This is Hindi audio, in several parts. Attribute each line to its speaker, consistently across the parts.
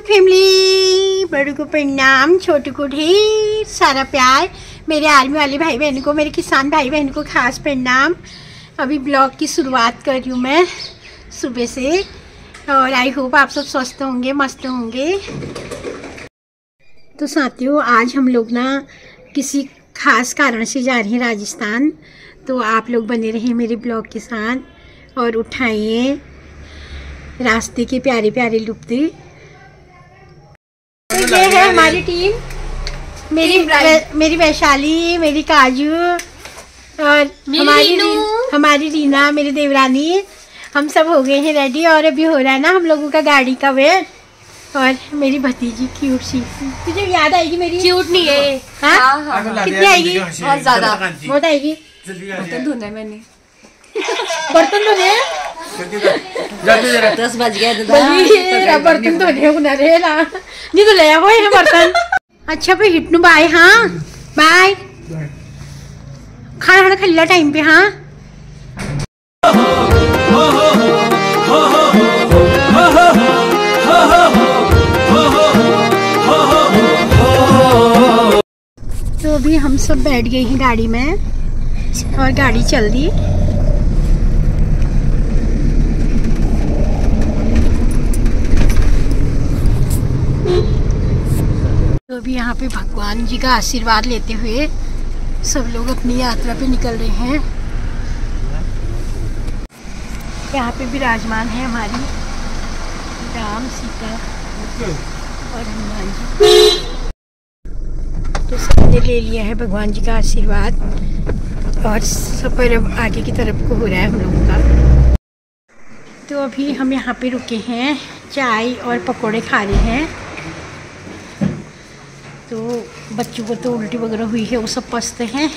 Speaker 1: फैमिली बड़ों को प्रणाम, छोटू को ढेर सारा प्यार। मेरे आर्मी वाले भाई बहन को, मेरे किसान भाई बहन को खास प्रणाम। अभी ब्लॉग की शुरुआत कर रही हूँ मैं सुबह से, और आई होप आप सब स्वस्थ होंगे, मस्त होंगे। तो साथियों, आज हम लोग ना किसी खास कारण से जा रहे हैं राजस्थान। तो आप लोग बने रहे मेरे ब्लॉग के साथ, और उठाइए रास्ते के प्यारे प्यारे लुप्ते। ये है हमारी टीम। मेरी मेरी वैशाली मेरी काजू और हमारी हमारी रीना मेरी देवरानी। हम सब हो गए हैं रेडी और अभी हो रहा है ना हम लोगों का गाड़ी का वेट और मेरी भतीजी क्यूट सी। तुझे याद आएगी मेरी?
Speaker 2: क्यूट नहीं है।
Speaker 1: हाँ?
Speaker 2: हाँ हाँ।
Speaker 1: कितनी आएगी?
Speaker 2: बहुत ज़्यादा।
Speaker 1: बहुत आएगी।
Speaker 2: बर्तन धुना है मैंने।
Speaker 1: बर्तन धोने
Speaker 2: दस बज गया
Speaker 1: बड़ी बर्तन धोने को रे ला नहीं तो ले आओ ये बर्तन अच्छा फिर हिटनू बाय हाँ बाय खाना खाना खिला टाइम पे हाँ तो अभी हम सब बैठ गए हैं गाड़ी में और गाड़ी चल दी तो अभी यहाँ पे भगवान जी का आशीर्वाद लेते हुए सब लोग अपनी यात्रा पे निकल रहे हैं। यहाँ पे विराजमान है हमारी राम, सीता और हनुमान जी। तो सबने ले लिया है भगवान जी का आशीर्वाद और सफ़र अब आगे की तरफ़ को हो रहा है हम लोगों का। तो अभी हम यहाँ पे रुके हैं, चाय और पकोड़े खा रहे हैं। तो बच्चों को तो उल्टी वगैरह हुई है, वो सब पसते हैं।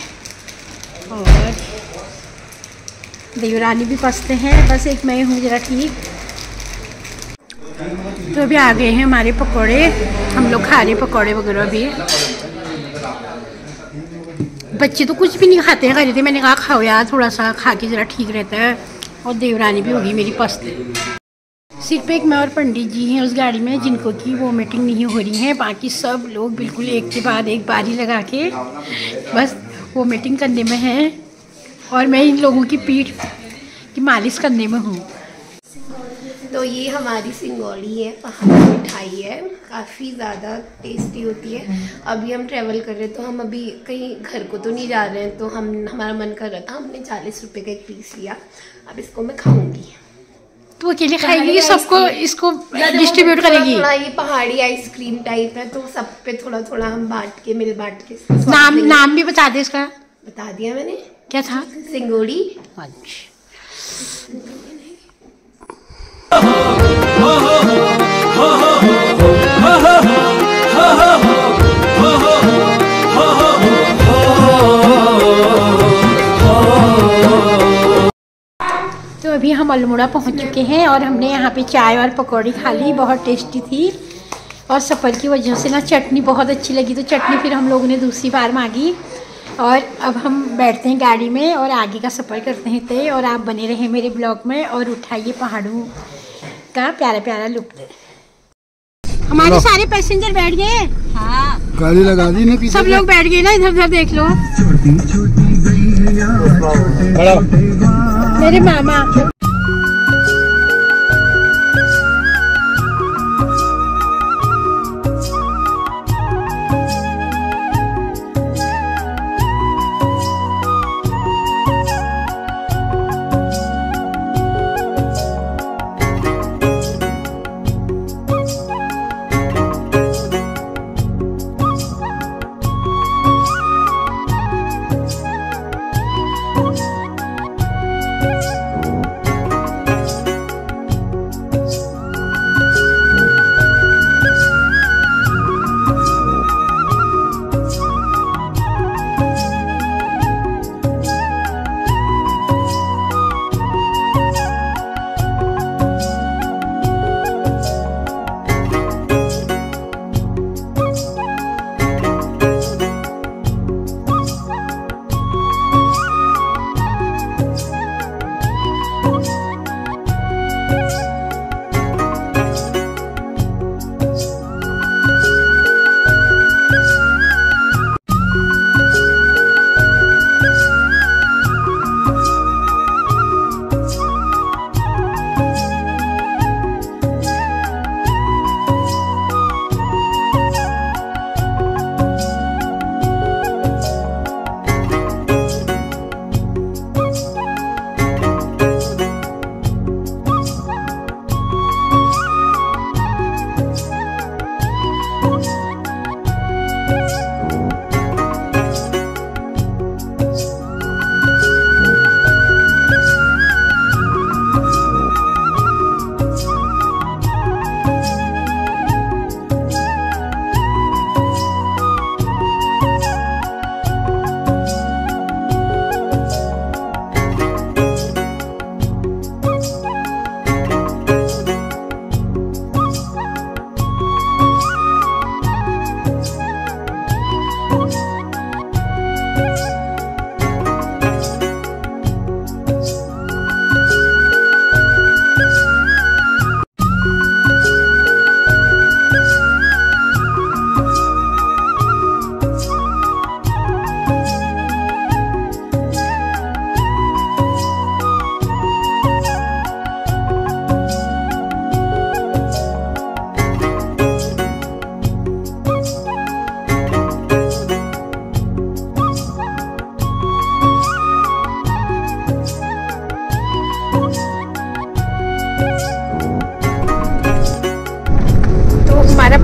Speaker 1: और देवरानी भी पसते हैं। बस एक मैं हूँ, ज़रा ठीक। तो अभी आ गए हैं हमारे पकोड़े। हम लोग खा रहे पकोड़े वगैरह भी। बच्चे तो कुछ भी नहीं खाते हैं, खरीदे। मैंने कहा, खाओ यार, थोड़ा सा खा के ज़रा ठीक रहता है। और देवरानी भी होगी मेरी पसंद सिर्फ़ एक मैं और पंडित जी हैं उस गाड़ी में, जिनको की वो मीटिंग नहीं हो रही है। बाकी सब लोग बिल्कुल एक के बाद एक बारी लगा के बस वो मीटिंग करने में हैं। और मैं इन लोगों की पीठ की मालिश करने में हूँ।
Speaker 2: तो ये हमारी सिंगौड़ी है, पहाड़ी मिठाई है। काफ़ी ज़्यादा टेस्टी होती है। अभी हम ट्रैवल कर रहे हैं तो हम अभी कहीं घर को तो नहीं जा रहे हैं तो हम, हमारा मन कर रहा था, हमने चालीस रुपए का एक पीस लिया। अब इसको मैं खाऊँगी।
Speaker 1: तो अकेले खाएगी सबको इसको डिस्ट्रीब्यूट करेगी।
Speaker 2: थोड़ा ये पहाड़ी आइसक्रीम टाइप है तो सब पे थोड़ा थोड़ा हम बांट के मिल बांट के
Speaker 1: नाम नाम भी बता दे इसका।
Speaker 2: बता दिया मैंने।
Speaker 1: क्या था?
Speaker 2: सिंगोड़ी।
Speaker 1: अच्छा। अल्मोड़ा पहुँच चुके हैं और हमने यहाँ पे चाय और पकौड़ी खा ली बहुत टेस्टी थी। और सफ़र की वजह से ना चटनी बहुत अच्छी लगी तो चटनी फिर हम लोगों ने दूसरी बार मांगी। और अब हम बैठते हैं गाड़ी में और आगे का सफ़र करते हैं तय और आप बने रहें मेरे ब्लॉग में और उठाइए पहाड़ों का प्यारा प्यारा लुक। हमारे सारे पैसेंजर बैठ गए
Speaker 3: गाड़ी लगा दी ना
Speaker 1: सब लोग बैठ गए ना इधर उधर देख लो। मेरे मामा।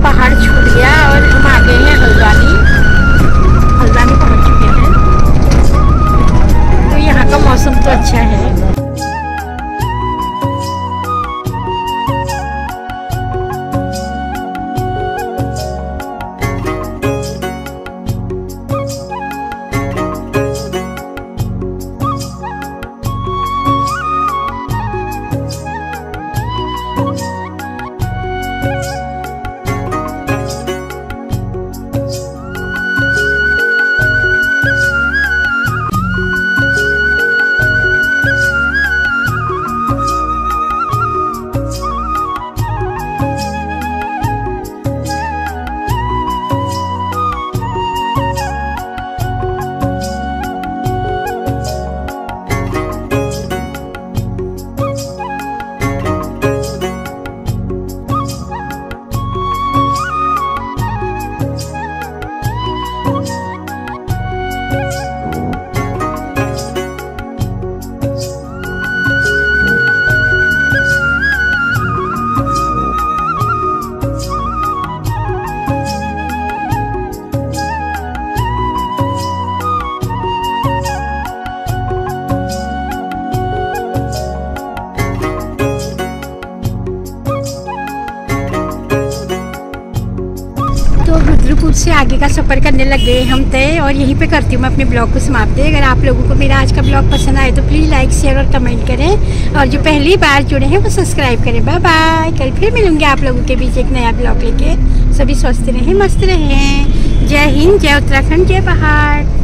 Speaker 1: पहाड़ छूट गया और हम आ गए हैं हल्द्वानी। हल्द्वानी पहुँच चुके हैं। तो यहाँ का मौसम तो अच्छा है। से आगे का सफ़र करने लग गए हम तय, और यहीं पे करती हूँ मैं अपने ब्लॉग को समाप्त। अगर आप लोगों को मेरा आज का ब्लॉग पसंद आए तो प्लीज़ लाइक, शेयर और कमेंट करें। और जो पहली बार जुड़े हैं वो सब्सक्राइब करें। Bye bye. कल फिर मिलूँगी आप लोगों के बीच एक नया ब्लॉग लेके। सभी स्वस्थ रहें, मस्त रहें। जय हिंद, जय उत्तराखंड, जय पहाड़।